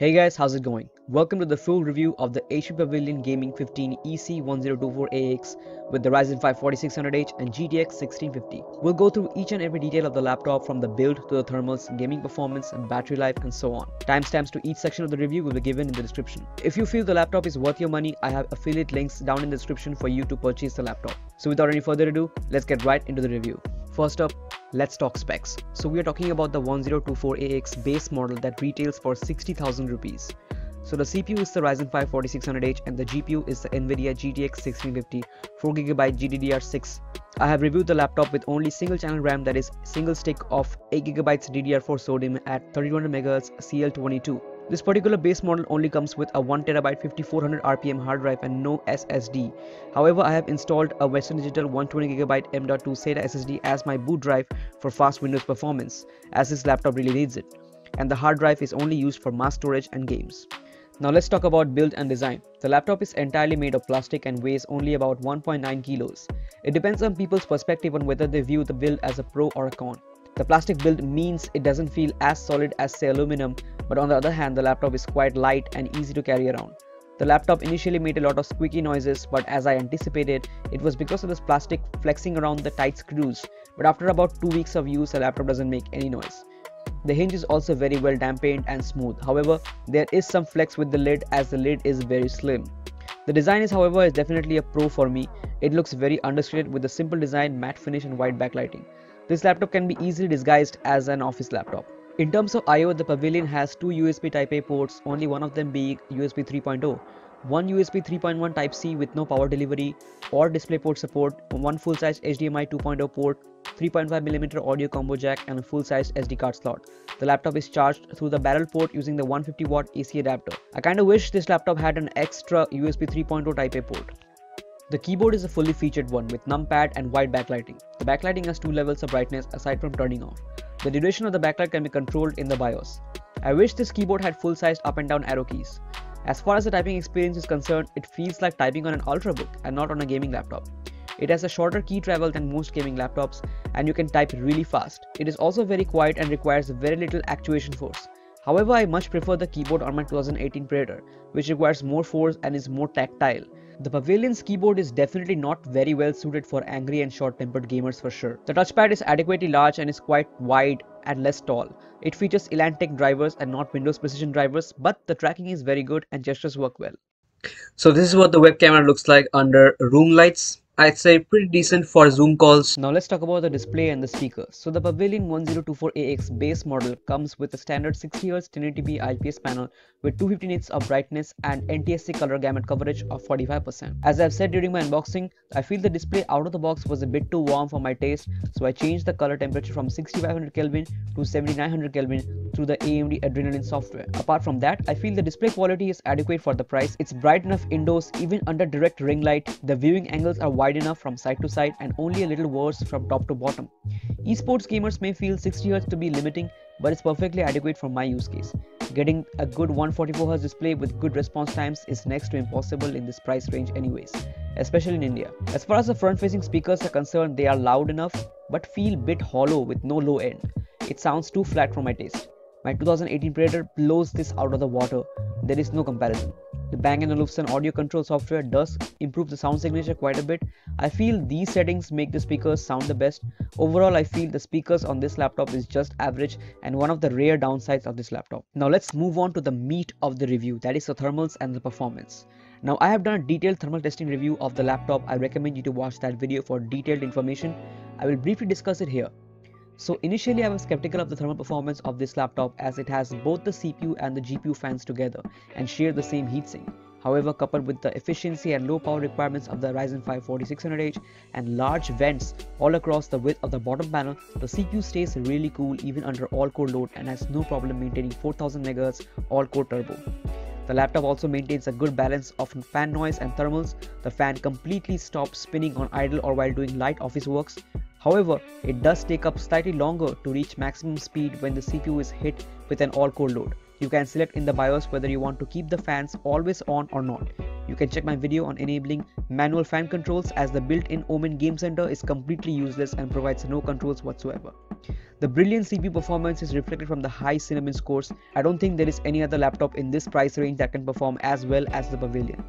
Hey guys, how's it going? Welcome to the full review of the HP Pavilion Gaming 15 EC1024AX with the Ryzen 5 4600H and GTX 1650. We'll go through each and every detail of the laptop from the build to the thermals, gaming performance, and battery life and so on. Timestamps to each section of the review will be given in the description. If you feel the laptop is worth your money, I have affiliate links down in the description for you to purchase the laptop. So without any further ado, let's get right into the review. First up, let's talk specs. So we are talking about the 1024AX base model that retails for 60,000 rupees. So the CPU is the Ryzen 5 4600H and the GPU is the Nvidia GTX 1650 4GB GDDR6. I have reviewed the laptop with only single channel RAM that is single stick of 8GB DDR4 SODIMM at 3200MHz CL22. This particular base model only comes with a 1TB 5400 RPM hard drive and no SSD. However, I have installed a Western Digital 120GB M.2 SATA SSD as my boot drive for fast Windows performance, as this laptop really needs it. And the hard drive is only used for mass storage and games. Now let's talk about build and design. The laptop is entirely made of plastic and weighs only about 1.9 kilos. It depends on people's perspective on whether they view the build as a pro or a con. The plastic build means it doesn't feel as solid as say aluminum, but on the other hand the laptop is quite light and easy to carry around. The laptop initially made a lot of squeaky noises, but as I anticipated, it was because of this plastic flexing around the tight screws. But after about 2 weeks of use, the laptop doesn't make any noise. The hinge is also very well dampened and smooth. However, there is some flex with the lid as the lid is very slim. The design is however is definitely a pro for me. It looks very understated with a simple design, matte finish and white backlighting. This laptop can be easily disguised as an office laptop. In terms of I.O., the Pavilion has two USB Type-A ports, only one of them being USB 3.0, one USB 3.1 Type-C with no power delivery or DisplayPort support, one full-size HDMI 2.0 port, 3.5mm audio combo jack and a full-size SD card slot. The laptop is charged through the barrel port using the 150 watt AC adapter. I kinda wish this laptop had an extra USB 3.0 Type-A port. The keyboard is a fully featured one with numpad and white backlighting. The backlighting has two levels of brightness aside from turning off. The duration of the backlight can be controlled in the BIOS. I wish this keyboard had full-sized up and down arrow keys. As far as the typing experience is concerned, it feels like typing on an Ultrabook and not on a gaming laptop. It has a shorter key travel than most gaming laptops and you can type really fast. It is also very quiet and requires very little actuation force. However, I much prefer the keyboard on my 2018 Predator, which requires more force and is more tactile. The Pavilion's keyboard is definitely not very well suited for angry and short-tempered gamers for sure. The touchpad is adequately large and is quite wide and less tall. It features Elantec drivers and not Windows Precision drivers, but the tracking is very good and gestures work well. So this is what the web camera looks like under room lights. I'd say pretty decent for Zoom calls. Now let's talk about the display and the speakers. So the Pavilion 1024AX base model comes with a standard 60Hz 1080p IPS panel with 250 nits of brightness and NTSC color gamut coverage of 45%. As I've said during my unboxing, I feel the display out of the box was a bit too warm for my taste, so I changed the color temperature from 6500 Kelvin to 7900 Kelvin through the AMD Adrenalin software. Apart from that, I feel the display quality is adequate for the price. It's bright enough indoors even under direct ring light. The viewing angles are wide enough from side to side and only a little worse from top to bottom. Esports gamers may feel 60Hz to be limiting, but it's perfectly adequate for my use case. Getting a good 144Hz display with good response times is next to impossible in this price range anyways, especially in India. As far as the front facing speakers are concerned, they are loud enough but feel bit hollow with no low end. It sounds too flat for my taste. My 2018 Predator blows this out of the water, there is no comparison. The Bang & Olufsen audio control software does improve the sound signature quite a bit. I feel these settings make the speakers sound the best. Overall, I feel the speakers on this laptop is just average and one of the rare downsides of this laptop. Now let's move on to the meat of the review, that is the thermals and the performance. Now I have done a detailed thermal testing review of the laptop. I recommend you to watch that video for detailed information. I will briefly discuss it here. So initially I was skeptical of the thermal performance of this laptop as it has both the CPU and the GPU fans together and share the same heatsink. However, coupled with the efficiency and low power requirements of the Ryzen 5 4600H and large vents all across the width of the bottom panel, the CPU stays really cool even under all-core load and has no problem maintaining 4000 MHz all-core turbo. The laptop also maintains a good balance of fan noise and thermals. The fan completely stops spinning on idle or while doing light office works, However, it does take up slightly longer to reach maximum speed when the CPU is hit with an all-core load. You can select in the BIOS whether you want to keep the fans always on or not. You can check my video on enabling manual fan controls as the built-in Omen Game Center is completely useless and provides no controls whatsoever. The brilliant CPU performance is reflected from the high Cinebench scores. I don't think there is any other laptop in this price range that can perform as well as the Pavilion.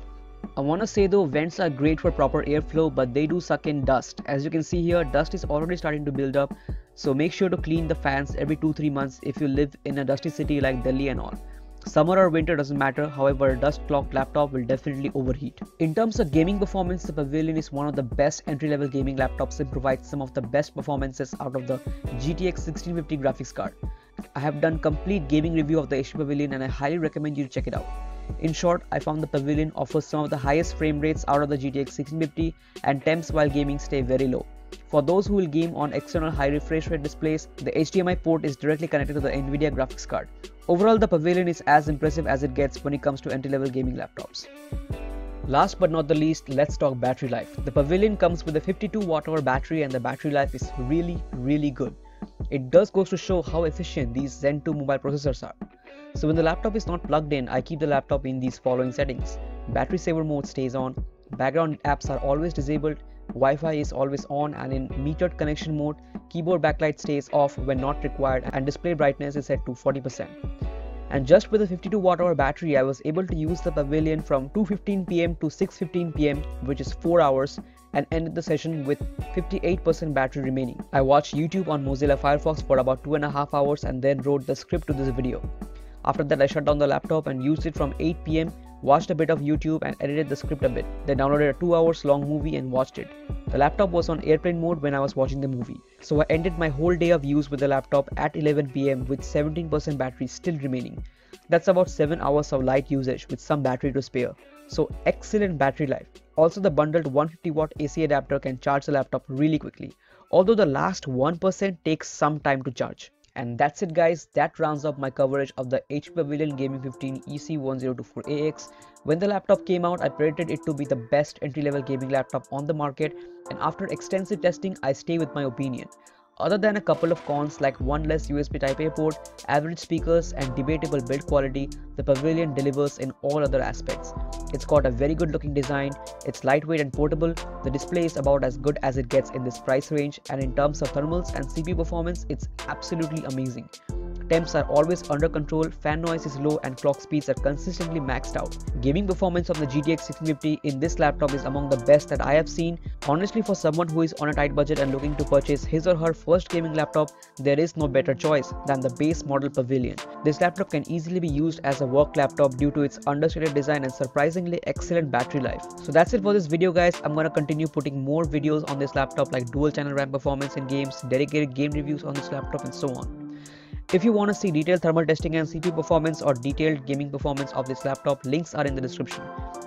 I wanna say though vents are great for proper airflow but they do suck in dust. As you can see here dust is already starting to build up so make sure to clean the fans every 2-3 months if you live in a dusty city like Delhi and all. Summer or winter doesn't matter, however, a dust clogged laptop will definitely overheat. In terms of gaming performance, the Pavilion is one of the best entry level gaming laptops and provides some of the best performances out of the GTX 1650 graphics card. I have done complete gaming review of the HP Pavilion and I highly recommend you to check it out. In short, I found the Pavilion offers some of the highest frame rates out of the GTX 1650 and temps while gaming stay very low. For those who will game on external high refresh rate displays, the HDMI port is directly connected to the Nvidia graphics card. Overall, the Pavilion is as impressive as it gets when it comes to entry-level gaming laptops. Last but not the least, let's talk battery life. The Pavilion comes with a 52 watt hour battery and the battery life is really really good. It does goes to show how efficient these Zen 2 mobile processors are. So when the laptop is not plugged in, I keep the laptop in these following settings. Battery saver mode stays on, background apps are always disabled, Wi-Fi is always on and in metered connection mode, keyboard backlight stays off when not required and display brightness is set to 40%. And just with a 52 watt hour battery, I was able to use the Pavilion from 2.15 pm to 6.15 pm, which is 4 hours, and ended the session with 58% battery remaining. I watched YouTube on Mozilla Firefox for about 2.5 hours and then wrote the script to this video. After that, I shut down the laptop and used it from 8 pm watched a bit of YouTube and edited the script a bit, then downloaded a 2 hours long movie and watched it. The laptop was on airplane mode when I was watching the movie, so I ended my whole day of use with the laptop at 11pm with 17% battery still remaining. That's about 7 hours of light usage with some battery to spare. So excellent battery life. Also the bundled 150 watt AC adapter can charge the laptop really quickly, although the last 1% takes some time to charge. And that's it guys, that rounds up my coverage of the HP Pavilion Gaming 15 EC1024AX. When the laptop came out, I predicted it to be the best entry-level gaming laptop on the market and after extensive testing, I stay with my opinion. Other than a couple of cons like one less USB Type-A port, average speakers and debatable build quality, the Pavilion delivers in all other aspects. It's got a very good looking design, it's lightweight and portable, the display is about as good as it gets in this price range and in terms of thermals and CPU performance, it's absolutely amazing. Temps are always under control, fan noise is low and clock speeds are consistently maxed out. Gaming performance of the GTX 1650 in this laptop is among the best that I have seen. Honestly for someone who is on a tight budget and looking to purchase his or her first gaming laptop, there is no better choice than the base model Pavilion. This laptop can easily be used as a work laptop due to its understated design and surprisingly excellent battery life. So that's it for this video guys. I'm gonna continue putting more videos on this laptop like dual channel RAM performance in games, dedicated game reviews on this laptop and so on. If you want to see detailed thermal testing and CPU performance or detailed gaming performance of this laptop, links are in the description.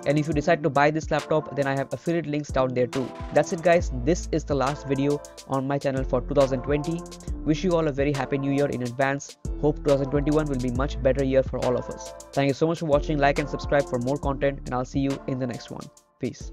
And if you decide to buy this laptop, then I have affiliate links down there too. That's it guys, this is the last video on my channel for 2020. Wish you all a very happy new year in advance. Hope 2021 will be much better year for all of us. Thank you so much for watching, like and subscribe for more content and I'll see you in the next one. Peace.